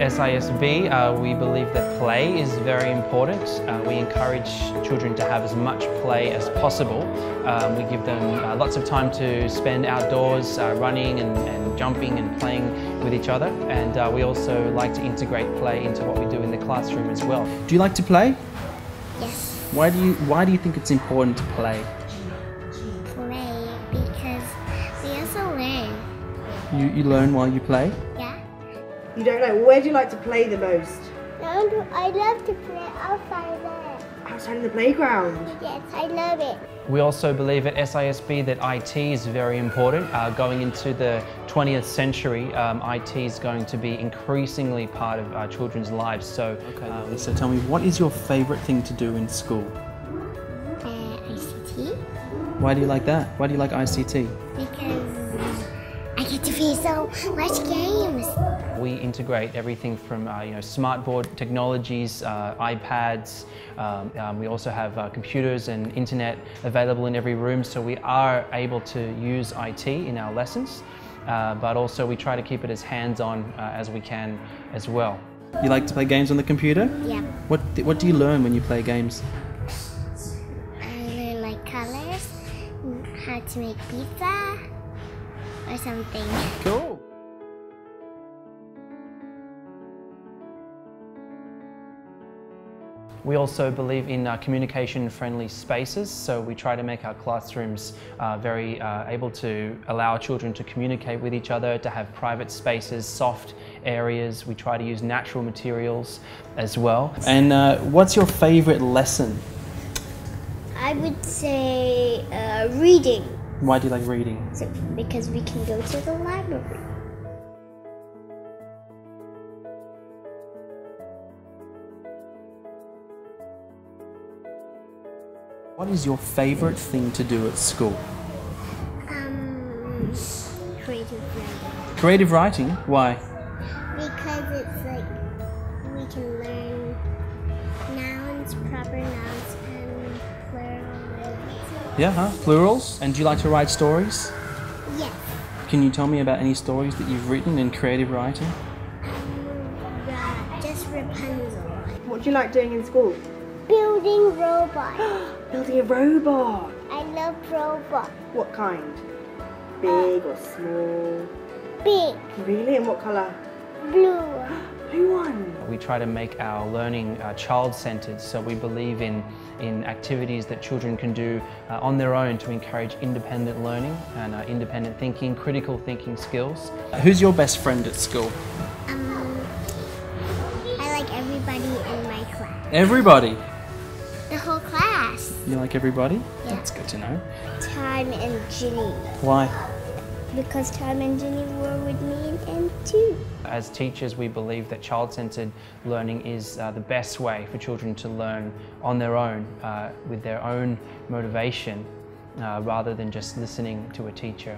SISB, uh, we believe that play is very important. Uh, we encourage children to have as much play as possible. Um, we give them uh, lots of time to spend outdoors, uh, running and, and, jumping and playing with each other. And uh, we also like to integrate play into what we do in the classroom as well. Do you like to play? Yes. Why do you Why do you think it's important to play? Play because we also learn. You You learn while you play. Yeah. You don't know. Where do you like to play the most? No, I love to play outside there. Outside in the playground. Yes, I love it. We also believe at SISB that IT is very important. Uh, going into the 20th century, um, IT is going to be increasingly part of our children's lives. So, Okay, um, so tell me, what is your favourite thing to do in school? Uh, ICT Why do you like that? Why do you like ICT? because I get to play so much games. We integrate everything from uh, you know smartboard technologies, uh, iPads. Um, um, we also have uh, computers and internet available in every room, so we are able to use IT in our lessons. Uh, but also we try to keep it as hands-on uh, as we can as well. You like to play games on the computer? Yeah. What What do you learn when you play games? I learn like colors, how to make pizza, or something. Cool. We also believe in uh, communication-friendly spaces, so we try to make our classrooms uh, very uh, able to allow children to communicate with each other, to have private spaces, soft areas. We try to use natural materials as well. And uh, what's your favourite lesson? I would say uh, reading, Why do you like reading? so, because we can go to the library. What is your favourite thing to do at school? Um, creative writing. Creative writing. Why? Because it's like we can learn nouns, proper nouns, and plural nouns. Yeah, huh? Plurals. And do you like to write stories? Yes. Can you tell me about any stories that you've written in creative writing? Um, Ra- just Rapunzel. What do you like doing in school? Building robot. Building a robot. I love robots. What kind? Big or small? Big, Really? And what colour? blue. Blue one. We try to make our learning uh, child-centered, so we believe in, in activities that children can do uh, on their own to encourage independent learning and uh, independent thinking, critical thinking skills. Who's your best friend at school? Um, I like everybody in my class. Everybody. The whole class. You like everybody? Yeah. That's good to know. Time and Ginny. Why? Because Time and Ginny were with me in M2. As teachers, we believe that child-centered learning is uh, the best way for children to learn on their own, uh, with their own motivation, uh, rather than just listening to a teacher.